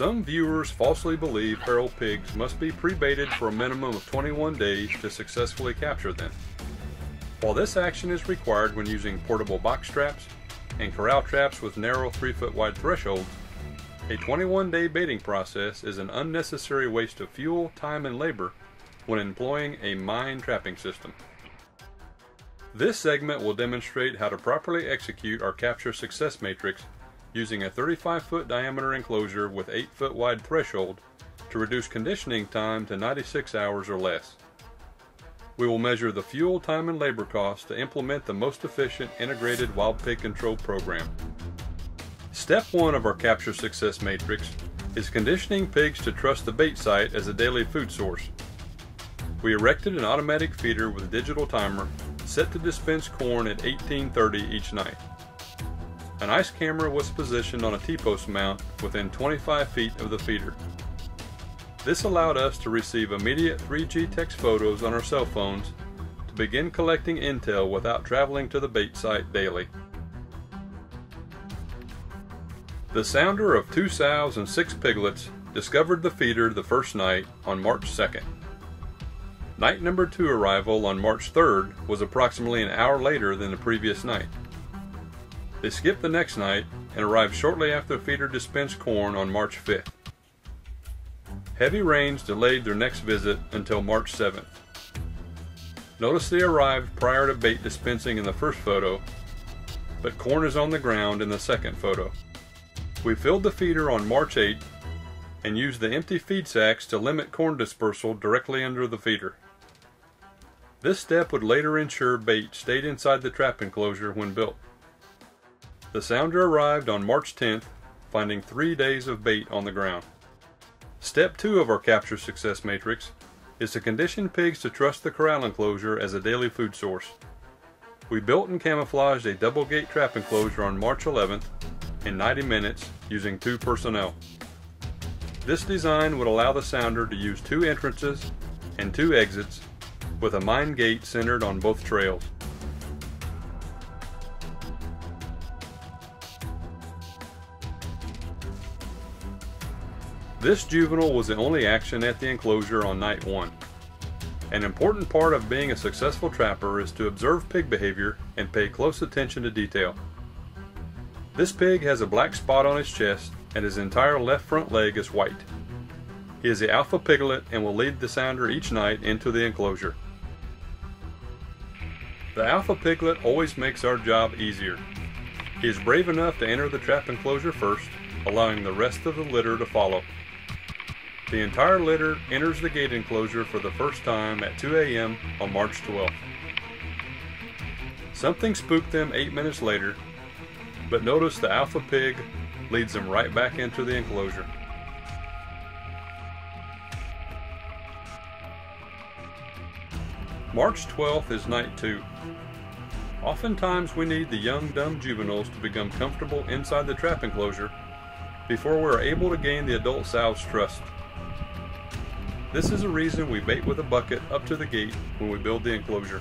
Some viewers falsely believe feral pigs must be pre-baited for a minimum of 21 days to successfully capture them. While this action is required when using portable box traps and corral traps with narrow 3 foot wide thresholds, a 21 day baiting process is an unnecessary waste of fuel, time, and labor when employing a M.I.N.E. trapping system. This segment will demonstrate how to properly execute our capture success matrix using a 35 foot diameter enclosure with 8 foot wide threshold to reduce conditioning time to 96 hours or less. We will measure the fuel, time, and labor costs to implement the most efficient integrated wild pig control program. Step 1 of our capture success matrix is conditioning pigs to trust the bait site as a daily food source. We erected an automatic feeder with a digital timer set to dispense corn at 1830 each night. An ice camera was positioned on a T-post mount within 25 feet of the feeder. This allowed us to receive immediate 3G text photos on our cell phones to begin collecting intel without traveling to the bait site daily. The sounder of two sows and six piglets discovered the feeder the first night on March 2nd. Night number two arrival on March 3rd was approximately an hour later than the previous night. They skipped the next night and arrived shortly after the feeder dispensed corn on March 5th. Heavy rains delayed their next visit until March 7th. Notice they arrived prior to bait dispensing in the first photo, but corn is on the ground in the second photo. We filled the feeder on March 8th and used the empty feed sacks to limit corn dispersal directly under the feeder. This step would later ensure bait stayed inside the trap enclosure when built. The sounder arrived on March 10th, finding three days of bait on the ground. Step 2 of our capture success matrix is to condition pigs to trust the corral enclosure as a daily food source. We built and camouflaged a double gate trap enclosure on March 11th in 90 minutes using two personnel. This design would allow the sounder to use two entrances and two exits with a M.I.N.E. gate centered on both trails. This juvenile was the only action at the enclosure on night one. An important part of being a successful trapper is to observe pig behavior and pay close attention to detail. This pig has a black spot on his chest and his entire left front leg is white. He is the alpha piglet and will lead the sounder each night into the enclosure. The alpha piglet always makes our job easier. He is brave enough to enter the trap enclosure first, allowing the rest of the litter to follow. The entire litter enters the gate enclosure for the first time at 2 a.m. on March 12th. Something spooked them 8 minutes later, but notice the alpha pig leads them right back into the enclosure. March 12th is night 2. Oftentimes we need the young dumb juveniles to become comfortable inside the trap enclosure before we're able to gain the adult sow's trust. This is a reason we bait with a bucket up to the gate when we build the enclosure.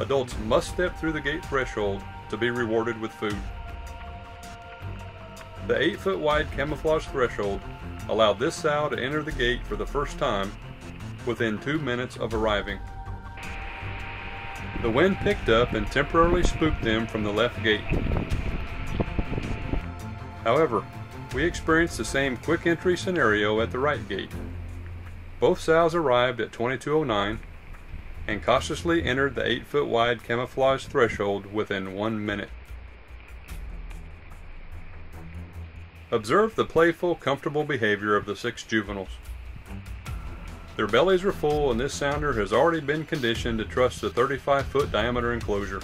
Adults must step through the gate threshold to be rewarded with food. The 8 foot wide camouflage threshold allowed this sow to enter the gate for the first time within 2 minutes of arriving. The wind picked up and temporarily spooked them from the left gate. However, we experienced the same quick entry scenario at the right gate. Both sows arrived at 2209 and cautiously entered the 8 foot wide camouflage threshold within one minute. Observe the playful, comfortable behavior of the six juveniles. Their bellies are full and this sounder has already been conditioned to trust the 35 foot diameter enclosure.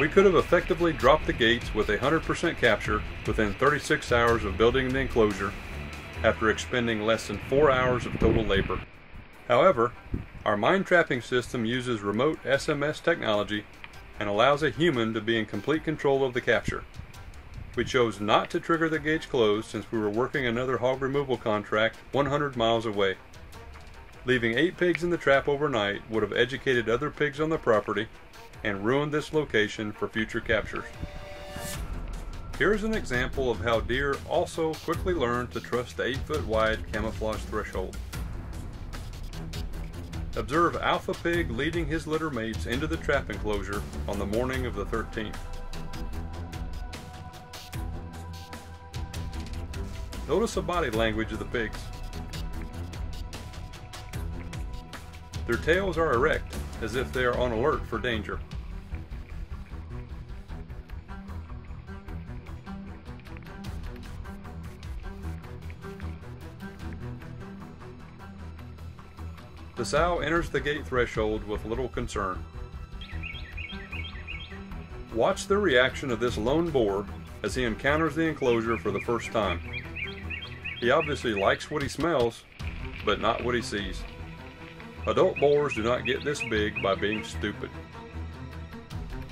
We could have effectively dropped the gates with a 100% capture within 36 hours of building the enclosure after expending less than 4 hours of total labor. However, our M.I.N.E. trapping system uses remote SMS technology and allows a human to be in complete control of the capture. We chose not to trigger the gates closed since we were working another hog removal contract 100 miles away. Leaving eight pigs in the trap overnight would have educated other pigs on the property and ruined this location for future captures. Here's an example of how deer also quickly learn to trust the 8 foot wide camouflage threshold. Observe Alpha Pig leading his litter mates into the trap enclosure on the morning of the 13th. Notice the body language of the pigs. Their tails are erect, as if they are on alert for danger. The sow enters the gate threshold with little concern. Watch the reaction of this lone boar as he encounters the enclosure for the first time. He obviously likes what he smells, but not what he sees. Adult boars do not get this big by being stupid.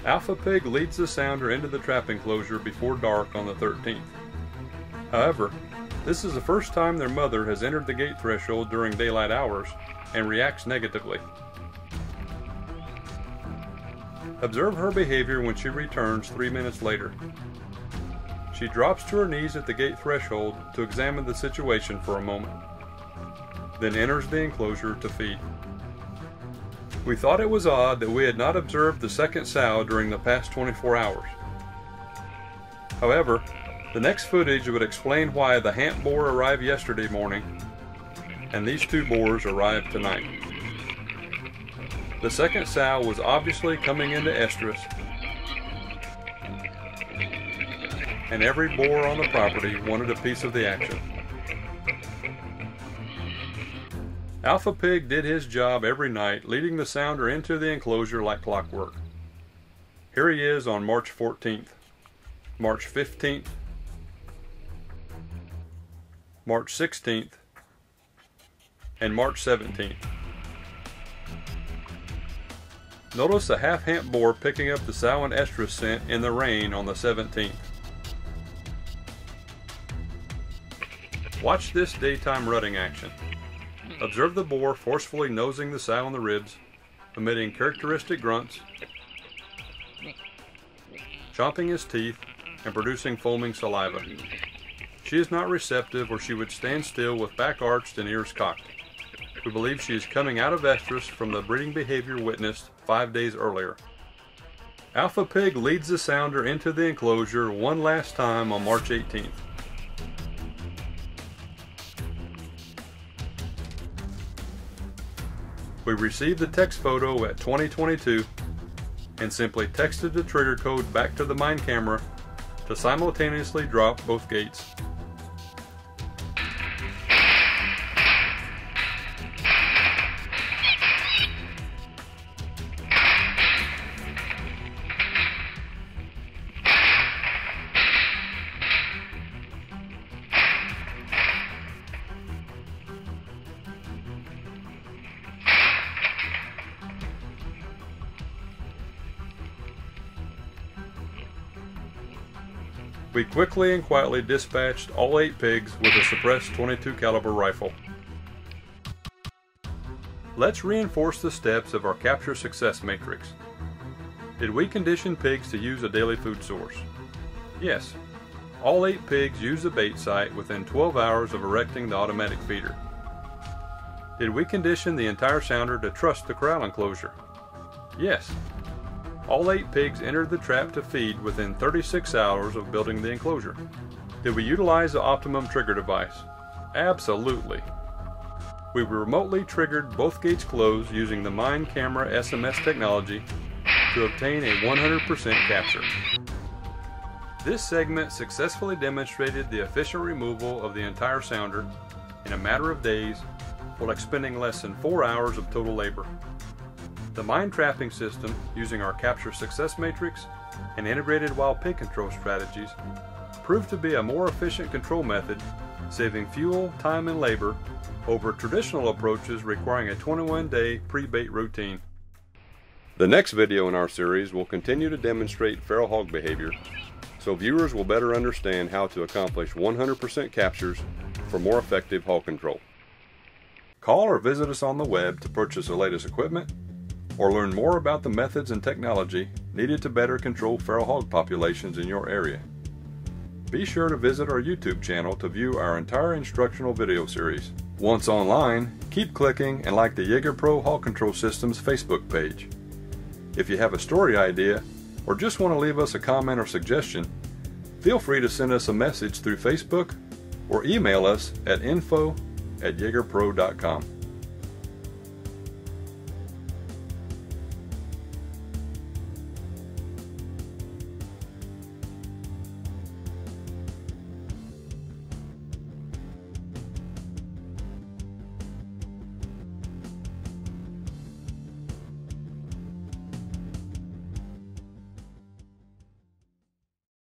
Alpha Pig leads the sounder into the trap enclosure before dark on the 13th. However, this is the first time their mother has entered the gate threshold during daylight hours and reacts negatively. Observe her behavior when she returns three minutes later. She drops to her knees at the gate threshold to examine the situation for a moment, then enters the enclosure to feed. We thought it was odd that we had not observed the second sow during the past 24 hours. However, the next footage would explain why the Hamp boar arrived yesterday morning and these two boars arrived tonight. The second sow was obviously coming into estrus and every boar on the property wanted a piece of the action. Alpha Pig did his job every night, leading the sounder into the enclosure like clockwork. Here he is on March 14th, March 15th, March 16th, and March 17th. Notice the half hamp boar picking up the sow and estrus scent in the rain on the 17th. Watch this daytime rutting action. Observe the boar forcefully nosing the sow in the ribs, emitting characteristic grunts, chomping his teeth, and producing foaming saliva. She is not receptive or she would stand still with back arched and ears cocked. We believe she is coming out of estrus from the breeding behavior witnessed five days earlier. Alpha Pig leads the sounder into the enclosure one last time on March 18th. We received the text photo at 2022 and simply texted the trigger code back to the M.I.N.E. camera to simultaneously drop both gates. We quickly and quietly dispatched all eight pigs with a suppressed 22 caliber rifle. Let's reinforce the steps of our capture success matrix. Did we condition pigs to use a daily food source? Yes. All eight pigs used the bait site within 12 hours of erecting the automatic feeder. Did we condition the entire sounder to trust the corral enclosure? Yes. All eight pigs entered the trap to feed within 36 hours of building the enclosure. Did we utilize the optimum trigger device? Absolutely. We remotely triggered both gates closed using the M.I.N.E. Camera SMS technology to obtain a 100% capture. This segment successfully demonstrated the efficient removal of the entire sounder in a matter of days while expending less than 4 hours of total labor. The M.I.N.E. trapping system, using our capture success matrix and integrated wild pig control strategies, proved to be a more efficient control method, saving fuel, time, and labor over traditional approaches requiring a 21 day pre bait routine. The next video in our series will continue to demonstrate feral hog behavior so viewers will better understand how to accomplish 100% captures for more effective hog control. Call or visit us on the web to purchase the latest equipment or learn more about the methods and technology needed to better control feral hog populations in your area. be sure to visit our YouTube channel to view our entire instructional video series. Once online, keep clicking and like the Jager Pro Hog Control Systems Facebook page. If you have a story idea or just want to leave us a comment or suggestion, feel free to send us a message through Facebook or email us at info at jagerpro.com.